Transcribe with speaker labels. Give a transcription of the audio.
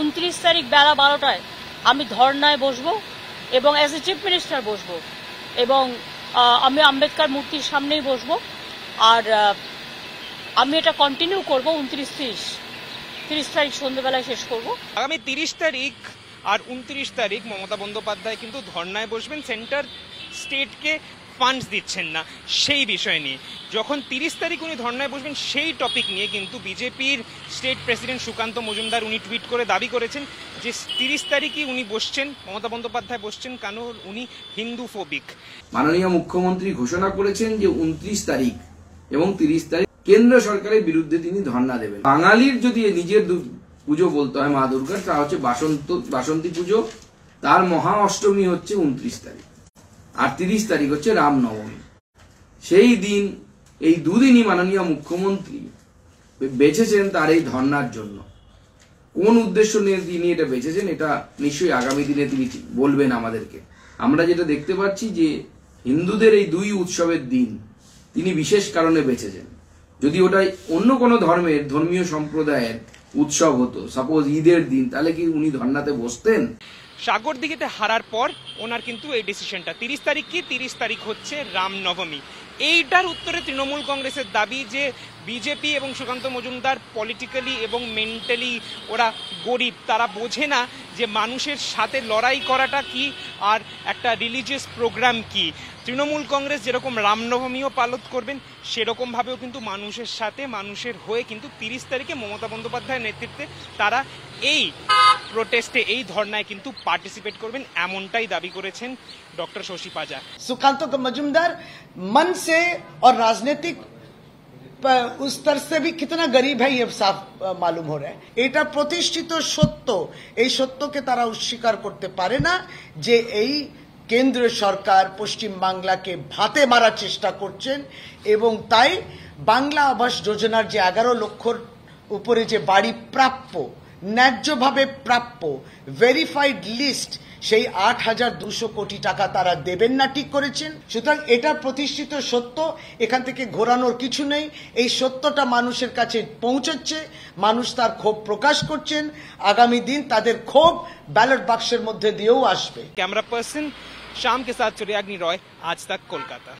Speaker 1: উনত্রিশ তারিখ বেলা বারোটায় আমি ধর্নায় বসবো এবং অ্যাজ এ চিফ মিনিস্টার বসবো এবং আমি আম্বেদকর মূর্তির সামনেই বসবো। আর আমি এটা কন্টিনিউ করব উনত্রিশ তিরিশ। তিরিশ তারিখ সন্ধ্যেবেলায় শেষ করব।
Speaker 2: আগামী তিরিশ তারিখ আর উনত্রিশ তারিখ মমতা বন্দ্যোপাধ্যায় কিন্তু ধর্নায় বসবেন সেন্টার স্টেটকে। ফান্ডস দিচ্ছেন না, সেই বিষয় নিয়ে। যখন তিরিশ তারিখ উনি ধর্নায় বসবেন, সেই টপিক নিয়ে কিন্তু বিজেপির স্টেট প্রেসিডেন্ট সুকান্ত মজুমদার উনি টুইট করে দাবি করেছেন যে, তিরিশ তারিখই উনি বসছেন, মমতা বন্দ্যোপাধ্যায় বসছেন কেন উনি হিন্দু ফোবিক
Speaker 3: মাননীয় মুখ্যমন্ত্রী ঘোষণা করেছেন যে, উনত্রিশ তারিখ এবং তিরিশ তারিখ কেন্দ্র সরকারের বিরুদ্ধে তিনি ধর্ণা দেবেন। বাঙালির যদি নিজের পুজো বলতে হয় মা দুর্গার, তা হচ্ছে বাসন্ত বাসন্তী পুজো। তার মহা অষ্টমী হচ্ছে উনত্রিশ তারিখ। আর তিরিশ তারিখ হচ্ছে রামনবমী। সেই দিন, এই দুদিনই মাননীয় মুখ্যমন্ত্রী বেছেছেন তার এই ধর্নার জন্য। কোন উদ্দেশ্য নিয়ে তিনি এটা বেছেছেন এটা নিশ্চয়ই আগামী দিনে তিনি বলবেন আমাদেরকে। আমরা যেটা দেখতে পাচ্ছি যে, হিন্দুদের এই দুই উৎসবের দিন তিনি বিশেষ কারণে বেছেছেন যদি ওটাই অন্য কোনো ধর্মের, ধর্মীয় সম্প্রদায়ের উৎসব হতো সাপোজ ঈদের দিন, তাহলে কি উনি ধর্নাতে বসতেন?
Speaker 2: সাগর দিঘিতে হারার পর ওনার কিন্তু এই ডিসিশনটা তিরিশ তারিখ কি? তিরিশ তারিখ হচ্ছে রামনবমী। এইটার উত্তরে তৃণমূল কংগ্রেসের দাবি যে বিজেপি এবং সুকান্ত মজুমদার পলিটিক্যালি এবং মেন্টালি ওরা গরিব। তারা বোঝে না যে মানুষের সাথে লড়াই করাটা কি আর একটা রিলিজিয়াস প্রোগ্রাম কি? তৃণমূল কংগ্রেস যেরকম রামনবমীও পালন করবেন সেরকমভাবেও কিন্তু মানুষের সাথে, মানুষের হয়ে কিন্তু তিরিশ তারিখে মমতা বন্দ্যোপাধ্যায়ের নেতৃত্বে তারা এই প্রোটেস্টে এই ধর্নায় কিন্তু পার্টিসিপেট করবেন, এমনটাই দাবি করেছেন ডক্টর শশী পাজা
Speaker 4: সুকান্ত মজুমদার, মন সে রাজনৈতিক प- उस स्तर से भी कितना गरीब है ये साफ আহ, মালুম हो रहा है এটা প্রতিষ্ঠিত সত্য এই সত্যকে তারা অস্বীকার করতে পারে না যে এই কেন্দ্রীয় সরকার পশ্চিম বাংলাকে ভাতে মারার চেষ্টা করছেন এবং তাই বাংলা আবাস যোজনার যে এগারো লক্ষর উপরে যে বাড়ি প্রাপ্য ন্যায্যভাবে প্রাপ্য ভেরিফাইড লিস্ট সেই আট হাজার দুশো কোটি টাকা তারা দেবেন না, ঠিক করেছেন। সুতরাং এটা প্রতিষ্ঠিত সত্য, এখান থেকে ঘোরানোর কিছু নেই। এই সত্যটা মানুষের কাছে পৌঁছচ্ছে, মানুষ তার ক্ষোভ প্রকাশ করছেন, আগামী দিন তাদের ক্ষোভ ব্যালট বাক্সের মধ্যে দিয়েও আসবে।
Speaker 2: ক্যামেরা পার্সন শ্যাম কে সাথ চুরিয়াগ্নি রয় আজ তাক কলকাতা।